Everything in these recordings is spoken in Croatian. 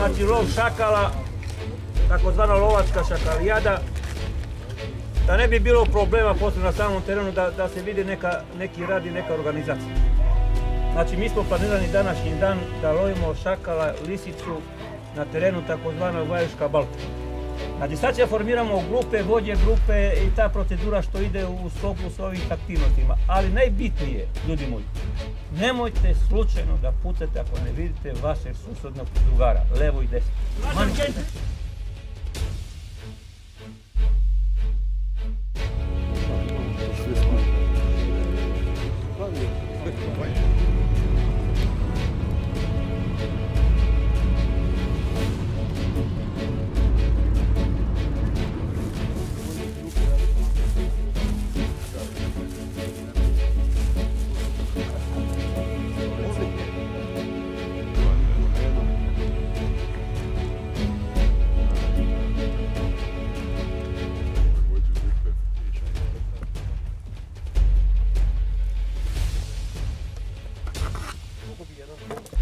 znači lov šakala, takozvana lovačka šakalijada, da ne bi bilo problema poslije na samom terenu da, se vidi neka, neki rad i neka organizacija. Znači mi smo planirani današnji dan da lovimo šakala, lisicu na terenu takozvana Vajuška balka. Znači sad se formiramo grupe, vođe grupe i ta procedura što ide u sklopu s ovih aktivnostima. Ali najbitnije, ljudi moji, nemojte slučajno da pucate ako ne vidite vašeg susjednog drugara, levo i desno. Manite.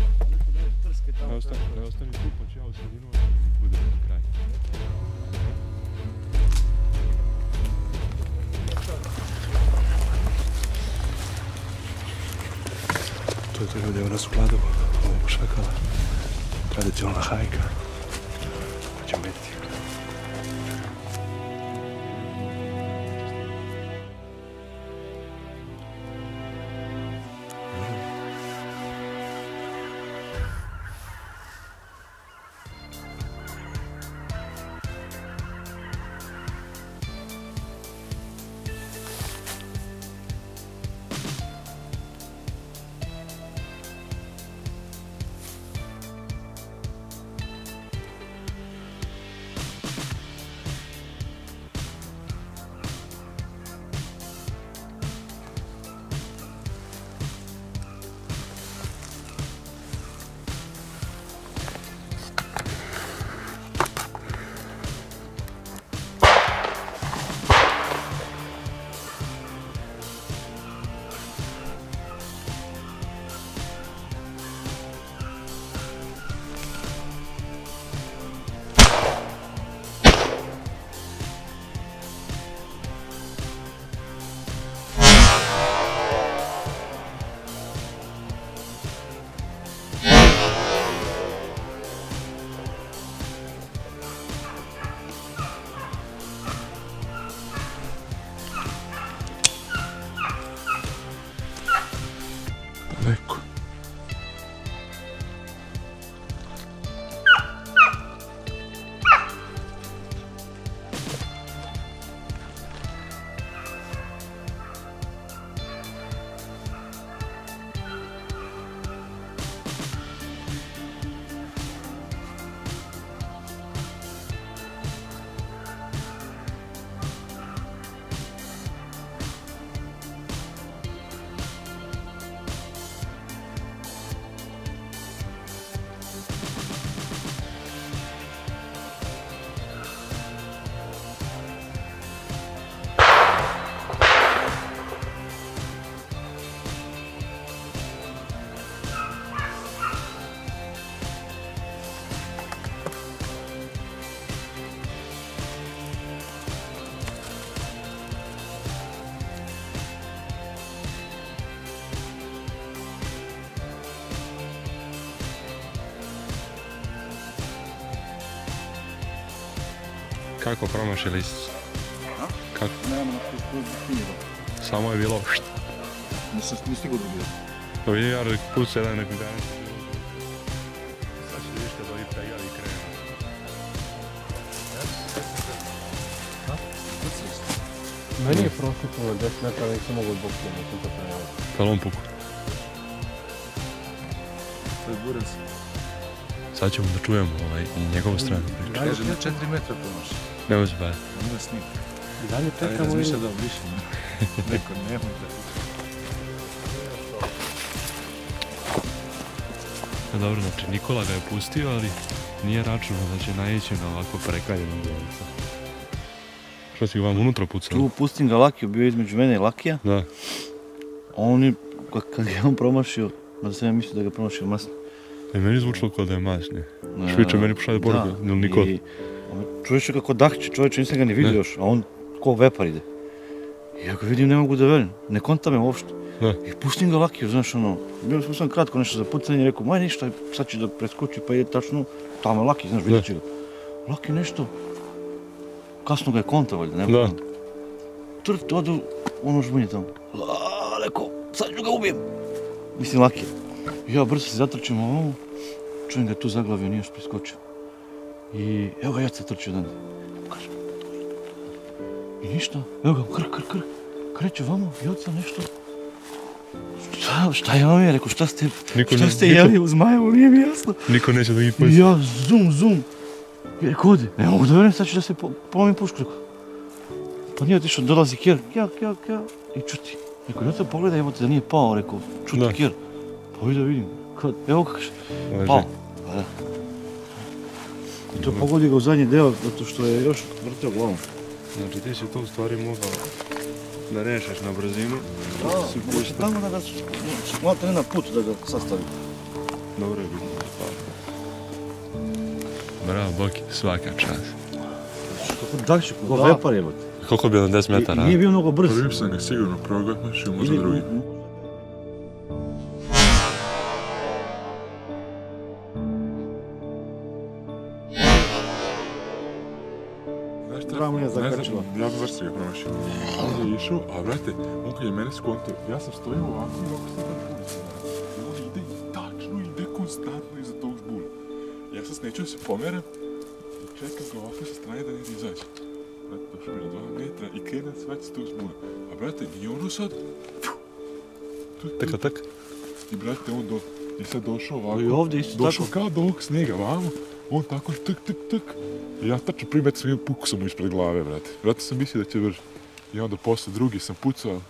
Ne ostani, ne ostani tu, pa ću ja u sredinu, bude kraj. To je to ljudi, evo nas u Kladovu, ovo šakala, tradicionalna hajka. Pa ćemo vidjeti. Daleko. Kako promaši lisicu? Kako? Na. Samo je bilo št. Nisam ni stigao dobio. To je ja puca jedan nek mi danas. Sad će vidiš kad ovi pegali krenu. Meni je prošlo 10 metara, nisam mogu odbokiti, nisam to. Kad on puku. To je burac. Sad ćemo da čujemo ovaj, njegovu stranu priče. Kaže na 4 metra promaši. Ne može baviti. Nema snik. I dalje Ali čekamo razmišlja i... da više. Neko nema da. Dobro, znači Nikola ga je pustio, ali nije računao da će naići na ovako prekaljenog djelovca. Što si ga vam unutra pucao? Tu pustim ga Lakiju, bio je između mene i Lakija. Da. On je, kad- je on promašio, da sam ja mislio da ga promašio masno, E, meni zvučilo kao da je mačni. Šviče meni pošalje poruku, ili niko. I čovječe kako dahće, čovječe nisam ga ni vidio Ne. još, a on ko vepar ide. I ja ga vidim, ne mogu da velim, ne konta me uopšte. I pustim ga lakiju, znaš ono, bilo smo sam kratko nešto za pucanje, rekao, maj ništa, sad će da preskoči pa ide tačno, tamo je laki, znaš, vidjet će ga. Laki nešto, kasno ga je konta valjda, ne Da. Trt, odu, ono žbunje tamo. A, rekao, sad ću ga ubijem. Mislim, laki. Ja brzo se zatrčim ovo, čujem ga tu zaglavio, nije još preskočio. I evo ga ja se trčio. Kaže, I ništa, evo ga, kr, kr, kr. Kreće vamo, joca nešto. Šta, šta je ovo je, rekao, šta ste, Niko šta ste niko- jeli u Zmajevu, nije mi jasno. Niko neće da ih I pusti. ja, zum, zum. I rekao, odi, ne mogu da verujem, sad ću da se po, polomim pušku, rekao. Pa nije otišao, dolazi kjer, kja, kja, kja, i čuti. Rekao, te pogledaj, evo te da nije pao, rekao, čuti kjer. Pa vidi da vidim, kad, evo Leži. pao. Pa da. I to pogodi ga u zadnji deo, zato što je još vrtio glavom. Znači ti si to u stvari mogao da rešiš na brzinu. si Može pustio. tamo da ga, ne na put da ga sastavi. Dobro je bilo. Bravo, Boki, svaka čast. Kako dakšu, ko Da. vepar jebote. Koliko bi na 10 metara? I nije bio mnogo brz. Prvi sam ga sigurno progledmašio, možda Ili- drugi. Si ga promašio. On je išao, a brate, on kad je mene skonto, ja sam stojao ovako i ovako sam na pulsu. I on ide i tačno ide konstantno iza tog zbuna. Ja sam neću da se pomeram i čekam ga ovako sa strane da ne izaći. Brate, došao mi na dva metra i krenem svać s tog zbuna. A brate, nije ono sad... Taka tak. I brate, on do, je sad došao ovako. I ovdje isto Došao tako. kao do ovog snijega, vamo. On tako tuk, tuk, tuk. I ja tačno prvi metar sam puku sam mu ispred glave, brate. Brate sam mislio da će brže. I onda posle drugi sam pucao.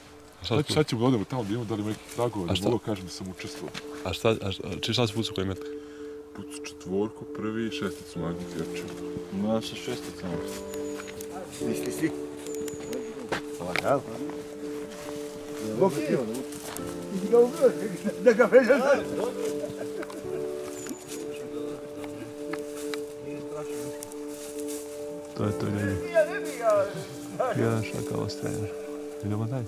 Sad, ćemo da odemo tamo da imamo da li ima nekih tragova, A da mogu kažem da sam učestvovao. A šta, a šta, či šta si pucao koji metak? Pucu četvorku, prvi i šesticu magnet jače. Ja sa šesticama. Misli si? Da ga vežem Toi todella vielä sakavasta ja ilman näin.